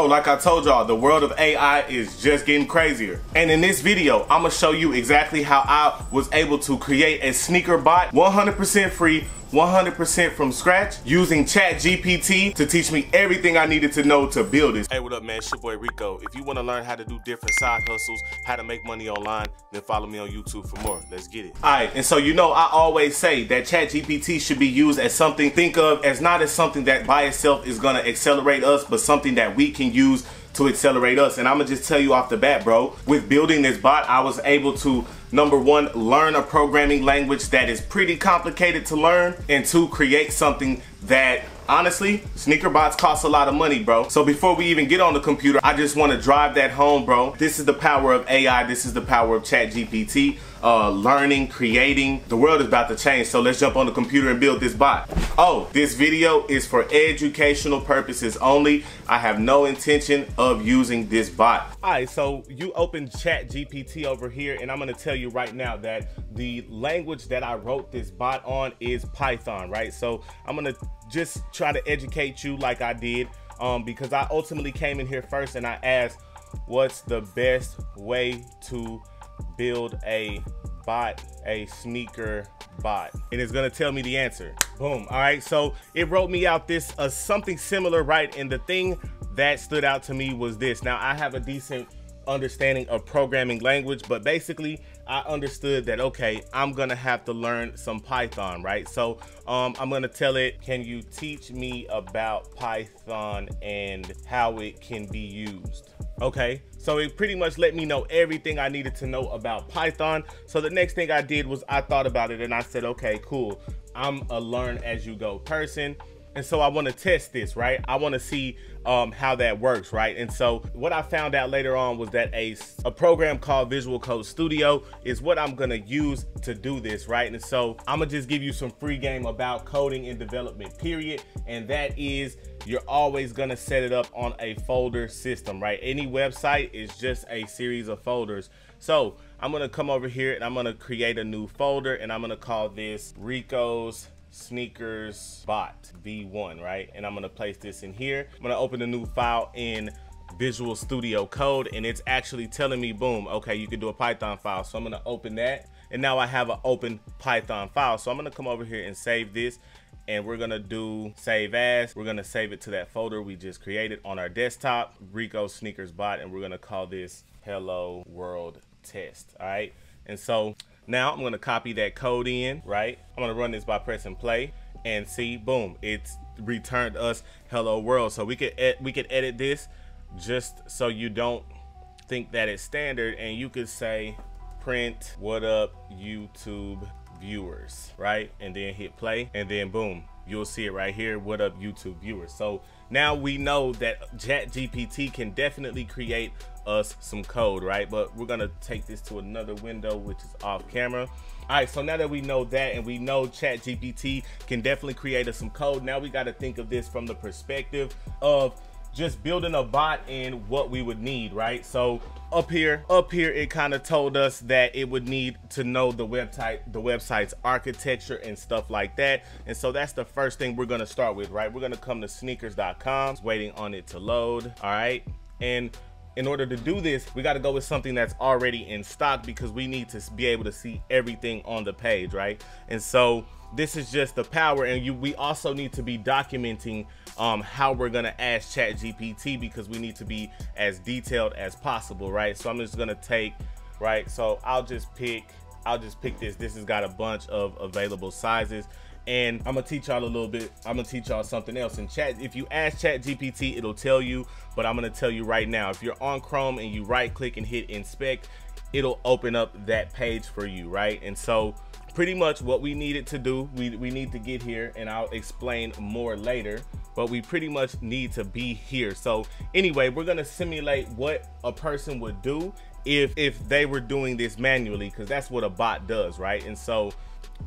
Bro, like I told y'all, the world of AI is just getting crazier. And in this video, I'm gonna show you exactly how I was able to create a sneaker bot 100% free 100% from scratch using ChatGPT to teach me everything I needed to know to build this. Hey, what up, man? It's your boy Rico. If you want to learn how to do different side hustles, how to make money online, then follow me on YouTube for more. Let's get it. All right, and so you know, I always say that ChatGPT should be used as something, think of as not as something that by itself is going to accelerate us, but something that we can use to accelerate us. And I'm gonna just tell you off the bat, bro, with building this bot, I was able to number one, learn a programming language that is pretty complicated to learn, and two, create something that honestly, sneaker bots cost a lot of money, bro. So before we even get on the computer, I just want to drive that home, bro. This is the power of AI. This is the power of ChatGPT. Uh, learning, creating. The world is about to change, so let's jump on the computer and build this bot. Oh, this video is for educational purposes only. I have no intention of using this bot. All right, so you open ChatGPT over here, and I'm gonna tell you right now that the language that I wrote this bot on is Python, right? So I'm gonna just try to educate you like I did um, because I ultimately came in here first and I asked what's the best way to build a bot, a sneaker bot. And it's gonna tell me the answer. Boom, all right? So it wrote me out this, uh, something similar, right? And the thing that stood out to me was this. Now I have a decent understanding of programming language, but basically I understood that, okay, I'm gonna have to learn some Python, right? So um, I'm gonna tell it, can you teach me about Python and how it can be used? Okay, so it pretty much let me know everything I needed to know about Python. So the next thing I did was I thought about it and I said, okay, cool. I'm a learn as you go person. And so I want to test this, right? I want to see um, how that works, right? And so what I found out later on was that a, a program called Visual Code Studio is what I'm to use to do this, right? And so I'm to just give you some free game about coding and development, period. And that is you're always to set it up on a folder system, right? Any website is just a series of folders. So I'm to come over here and I'm to create a new folder and I'm to call this Rico's sneakers bot v1 right? And i'm going to place this in here. I'm going to open a new file in visual studio code and it's actually telling me boom okay you can do a python file. So i'm going to open that and now i have an open python file. So i'm going to come over here and save this and we're gonna do save as. We're gonna save it to that folder we just created on our desktop rico sneakers bot and we're gonna call this hello world test all right and so now I'm gonna copy that code in, right? I'm gonna run this by pressing play and see, boom, it's returned us hello world. So we could we could edit this just so you don't think that it's standard and you could say print what up YouTube viewers, right? And then hit play and then boom, you'll see it right here. What up YouTube viewers? So now we know that ChatGPT can definitely create us some code, right? But we're gonna take this to another window, which is off camera. All right, so now that we know that and we know ChatGPT can definitely create us some code, now we gotta think of this from the perspective of just building a bot and what we would need, right? So up here, up here, it kind of told us that it would need to know the website, the website's architecture and stuff like that. And so that's the first thing we're gonna start with, right? We're gonna come to sneakers.com, waiting on it to load, all right? And in order to do this, we got to go with something that's already in stock because we need to be able to see everything on the page, right? And so this is just the power and you we also need to be documenting um, how we're gonna ask chat gpt because we need to be as detailed as possible right? So i'm just gonna take right? So i'll just pick i'll just pick this. This has got a bunch of available sizes and I'm gonna teach y'all a little bit. I'm gonna teach y'all something else. In chat, if you ask Chat GPT, it'll tell you, but I'm gonna tell you right now. If you're on Chrome and you right click and hit inspect, it'll open up that page for you, right? And so pretty much what we needed to do, we, we need to get here and I'll explain more later, but we pretty much need to be here. So anyway, we're gonna simulate what a person would do if if they were doing this manually because that's what a bot does right and so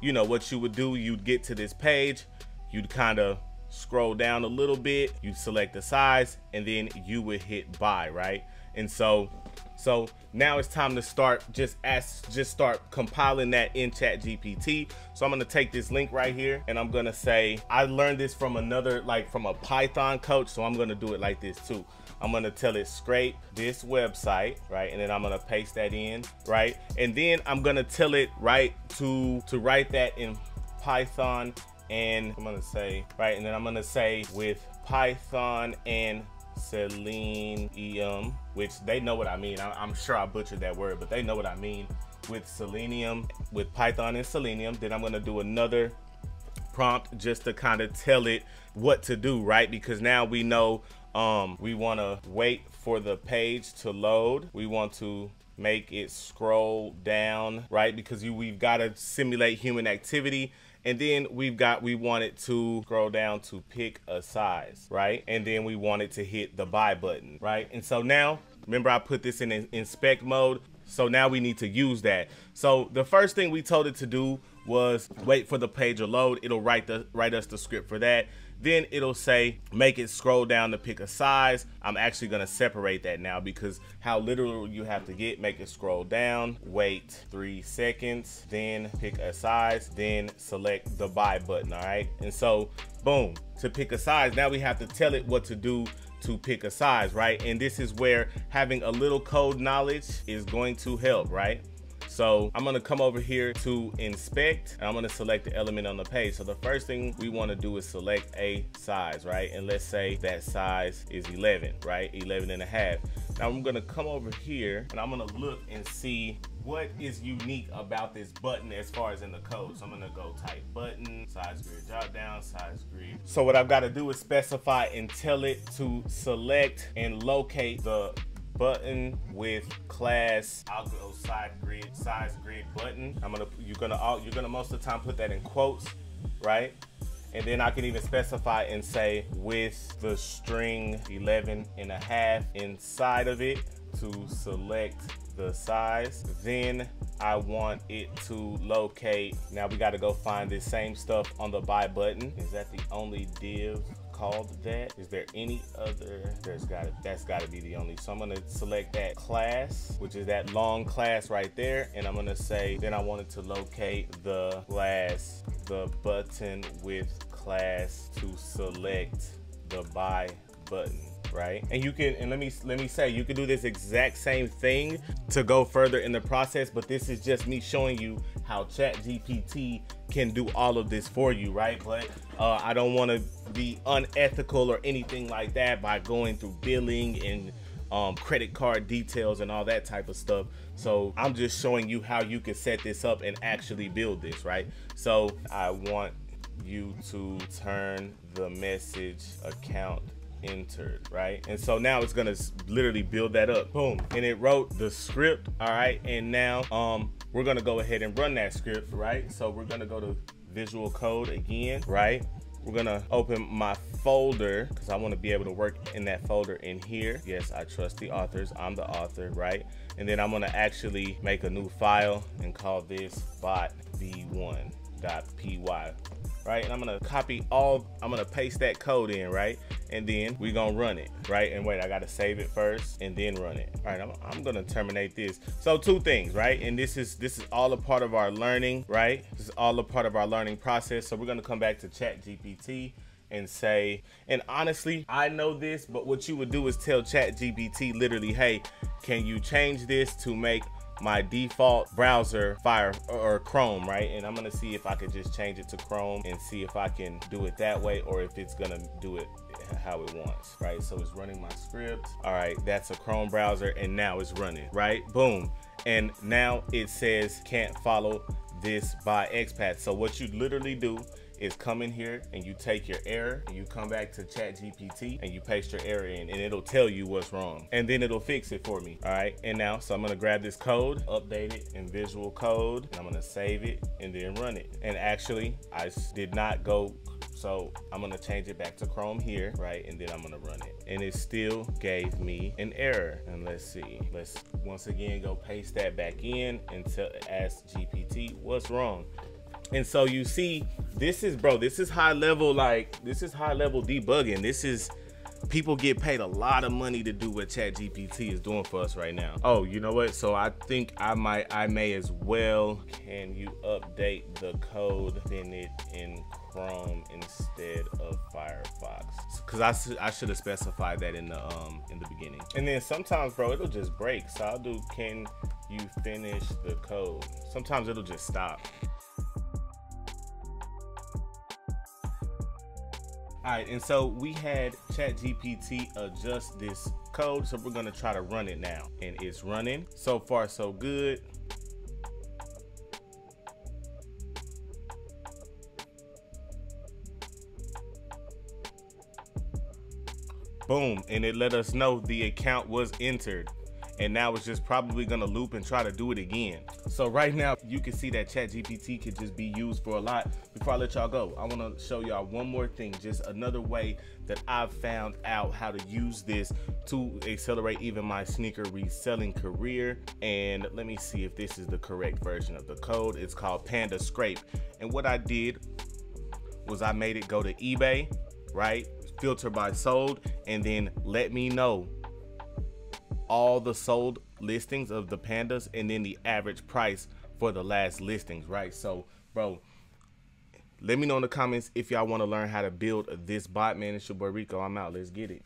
you know what you would do you'd get to this page you'd kind of scroll down a little bit you'd select the size and then you would hit buy right and so so now it's time to start just ask, just start compiling that in chat GPT. So I'm gonna take this link right here and I'm gonna say, I learned this from another, like from a Python coach. So I'm gonna do it like this too. I'm gonna tell it scrape this website, right? And then I'm gonna paste that in, right? And then I'm gonna tell it right to to write that in Python and I'm gonna say, right? And then I'm gonna say with Python and Selenium, which they know what I mean. I, am sure I butchered that word, but they know what I mean with Selenium, with Python and Selenium. Then I'm gonna do another prompt just to kind of tell it what to do, right? Because now we know um, we wanna wait for the page to load. We want to make it scroll down, right? Because you, we've gotta simulate human activity and then we've got, we want it to scroll down to pick a size, right? And then we want it to hit the buy button, right? And so now, remember I put this in inspect mode. So now we need to use that. So the first thing we told it to do was wait for the page to load. It'll write the write us the script for that. Then it'll say make it scroll down to pick a size. I'm actually gonna separate that now because how literal you have to get, make it scroll down, wait three seconds, then pick a size, then select the buy button, all right? And so boom, to pick a size, now we have to tell it what to do to pick a size, right? And this is where having a little code knowledge is going to help, right? So I'm gonna come over here to inspect and I'm gonna select the element on the page. So the first thing we wanna do is select a size, right? And let's say that size is 11, right? 11 and a half. Now I'm gonna come over here and I'm gonna look and see what is unique about this button as far as in the code. So I'm gonna go type button, size grid drop down, size grid. So what I've gotta do is specify and tell it to select and locate the button with class I'll go size grid size grid button. I'm gonna you're gonna you're gonna most of the time put that in quotes right? And then I can even specify and say with the string 11 and a half inside of it to select the size. Then I want it to locate now we got to go find this same stuff on the buy button. Is that the only div called that. Is there any other? There's got to, that's got to be the only. So I'm gonna select that class, which is that long class right there. And I'm gonna say, then I wanted to locate the class, the button with class to select the buy button right and you can and let me let me say you can do this exact same thing to go further in the process but this is just me showing you how chat gpt can do all of this for you right but uh, i don't want to be unethical or anything like that by going through billing and um, credit card details and all that type of stuff. So I'm just showing you how you can set this up and actually build this, right? So I want you to turn the message account entered, right? And so now it's gonna literally build that up. Boom. And it wrote the script, all right? And now um we're gonna go ahead and run that script, right? So we're gonna go to Visual Code again, right? We're gonna open my folder because I want to be able to work in that folder in here. Yes, I trust the authors. I'm the author, right? And then I'm gonna actually make a new file and call this bot v1.py right? And I'm gonna copy all, I'm gonna paste that code in, right? And then we gonna run it, right? And wait, I gotta save it first and then run it. All right, I'm, I'm gonna terminate this. So two things, right? And this is this is all a part of our learning, right? This is all a part of our learning process. So we're gonna come back to Chat GPT and say, and honestly, I know this, but what you would do is tell Chat GPT literally, hey, can you change this to make my default browser fire or chrome right? And i'm gonna see if i could just change it to chrome and see if i can do it that way or if it's gonna do it how it wants right? So it's running my script. All right that's a chrome browser and now it's running right? Boom. And now it says can't follow this by XPath. So what you literally do is come in here and you take your error and you come back to chat GPT and you paste your error in and it'll tell you what's wrong and then it'll fix it for me all right and now so I'm gonna grab this code update it in visual code and I'm gonna save it and then run it and actually I did not go so I'm gonna change it back to Chrome here, right? And then I'm gonna run it. And it still gave me an error. And let's see, let's once again go paste that back in and tell, ask GPT what's wrong. And so you see, this is, bro, this is high level, like, this is high level debugging. This is, people get paid a lot of money to do what chat gpt is doing for us right now oh you know what so i think i might i may as well can you update the code in it in Chrome instead of Firefox. Cause I, I should have specified that in the um in the beginning. And then sometimes, bro, it'll just break. So I'll do can you finish the code? Sometimes it'll just stop. All right, and so we had ChatGPT adjust this code, so we're gonna try to run it now. And it's running. So far, so good. Boom, and it let us know the account was entered and now it's just probably gonna loop and try to do it again. So right now you can see that ChatGPT could just be used for a lot. Before I let y'all go, I wanna show y'all one more thing, just another way that I've found out how to use this to accelerate even my sneaker reselling career. And let me see if this is the correct version of the code. It's called Panda Scrape. And what I did was I made it go to eBay, right? Filter by sold, and then let me know all the sold listings of the pandas and then the average price for the last listings, right? So, bro, let me know in the comments if y'all want to learn how to build this bot, man. It's your boy Rico. I'm out. Let's get it.